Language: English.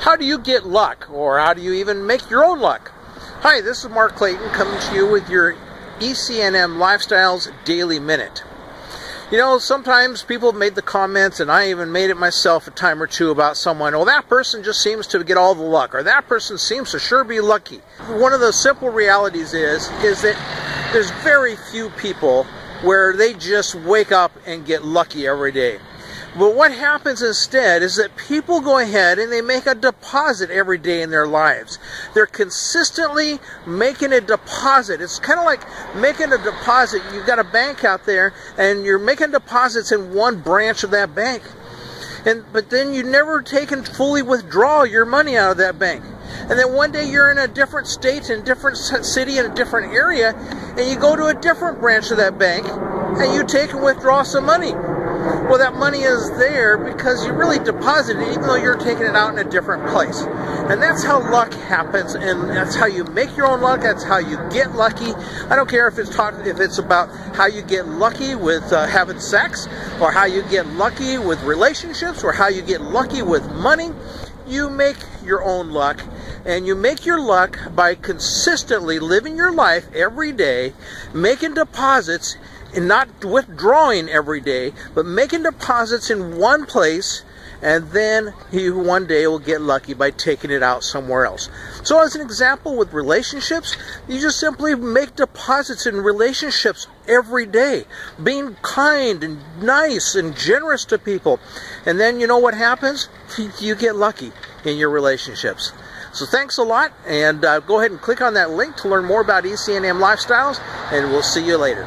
How do you get luck, or how do you even make your own luck? Hi, this is Mark Clayton coming to you with your ECNM Lifestyles Daily Minute. You know, sometimes people have made the comments, and I even made it myself a time or two about someone, well, that person just seems to get all the luck, or that person seems to sure be lucky. One of the simple realities is, is that there's very few people where they just wake up and get lucky every day. But what happens instead is that people go ahead and they make a deposit every day in their lives. They're consistently making a deposit. It's kind of like making a deposit. You've got a bank out there and you're making deposits in one branch of that bank. And but then you never take and fully withdraw your money out of that bank. And then one day you're in a different state, in a different city, in a different area, and you go to a different branch of that bank and you take and withdraw some money. Well, that money is there because you really deposited it, even though you're taking it out in a different place. And that's how luck happens, and that's how you make your own luck. That's how you get lucky. I don't care if it's talk, if it's about how you get lucky with uh, having sex, or how you get lucky with relationships, or how you get lucky with money. You make your own luck, and you make your luck by consistently living your life every day, making deposits and not withdrawing every day, but making deposits in one place, and then he one day will get lucky by taking it out somewhere else. So, as an example with relationships, you just simply make deposits in relationships every day, being kind and nice and generous to people. And then you know what happens? You get lucky in your relationships. So thanks a lot, and uh, go ahead and click on that link to learn more about ECNM Lifestyles, and we'll see you later.